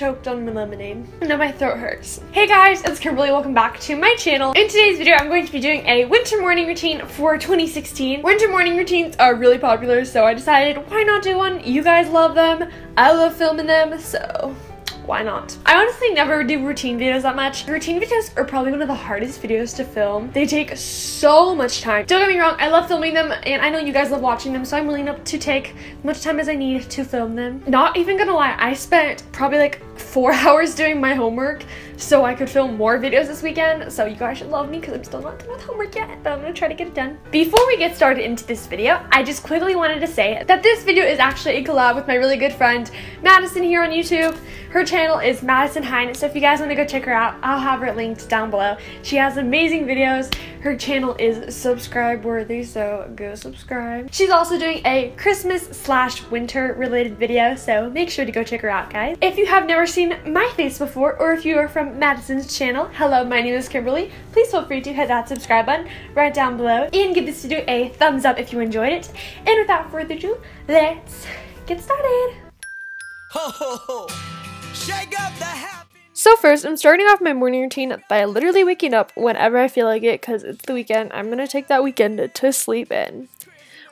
lemonade. Now my throat hurts. Hey guys, it's Kimberly. Welcome back to my channel. In today's video, I'm going to be doing a winter morning routine for 2016. Winter morning routines are really popular, so I decided why not do one? You guys love them. I love filming them, so why not? I honestly never do routine videos that much. Routine videos are probably one of the hardest videos to film. They take so much time. Don't get me wrong, I love filming them and I know you guys love watching them, so I'm willing to take as much time as I need to film them. Not even gonna lie, I spent probably like four hours doing my homework so I could film more videos this weekend. So you guys should love me because I'm still not done with homework yet, but I'm gonna try to get it done. Before we get started into this video, I just quickly wanted to say that this video is actually a collab with my really good friend, Madison here on YouTube. Her channel is Madison Hine, so if you guys want to go check her out, I'll have her linked down below. She has amazing videos. Her channel is subscribe worthy, so go subscribe. She's also doing a Christmas slash winter related video, so make sure to go check her out, guys. If you have never seen my face before, or if you are from Madison's channel, hello, my name is Kimberly. Please feel free to hit that subscribe button right down below and give this video a thumbs up if you enjoyed it. And without further ado, let's get started. Ho, ho, ho. So first, I'm starting off my morning routine by literally waking up whenever I feel like it because it's the weekend. I'm going to take that weekend to sleep in.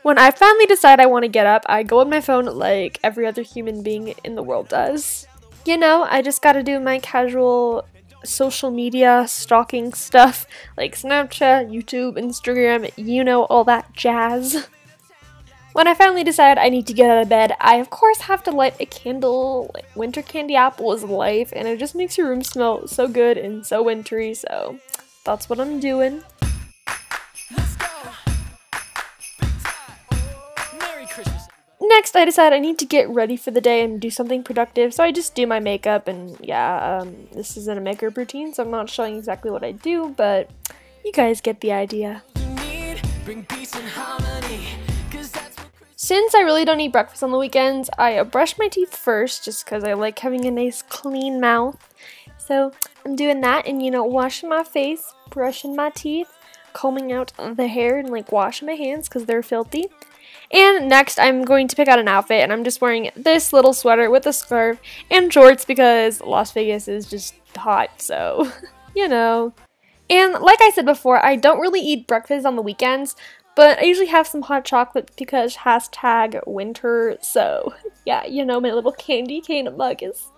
When I finally decide I want to get up, I go on my phone like every other human being in the world does. You know, I just gotta do my casual social media stalking stuff like Snapchat, YouTube, Instagram, you know, all that jazz. When I finally decide I need to get out of bed, I of course have to light a candle. Like winter candy apple is life, and it just makes your room smell so good and so wintry, so that's what I'm doing. Next, I decide I need to get ready for the day and do something productive, so I just do my makeup, and yeah, um, this isn't a makeup routine, so I'm not showing exactly what I do, but you guys get the idea. Since I really don't eat breakfast on the weekends, I brush my teeth first just because I like having a nice clean mouth. So I'm doing that and, you know, washing my face, brushing my teeth, combing out the hair, and like washing my hands because they're filthy. And next, I'm going to pick out an outfit, and I'm just wearing this little sweater with a scarf and shorts because Las Vegas is just hot, so, you know. And like I said before, I don't really eat breakfast on the weekends, but I usually have some hot chocolate because hashtag winter. So yeah, you know, my little candy cane mug is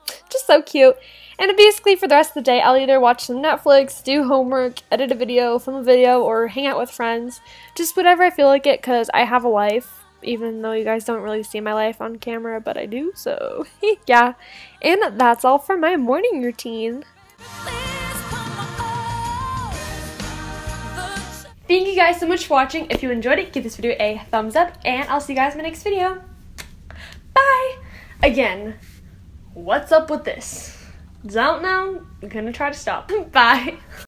so cute. And basically for the rest of the day, I'll either watch some Netflix, do homework, edit a video, film a video, or hang out with friends. Just whatever I feel like it because I have a life even though you guys don't really see my life on camera, but I do, so yeah. And that's all for my morning routine. Thank you guys so much for watching. If you enjoyed it, give this video a thumbs up, and I'll see you guys in my next video. Bye! Again, what's up with this? It's out now. I'm gonna try to stop. Bye.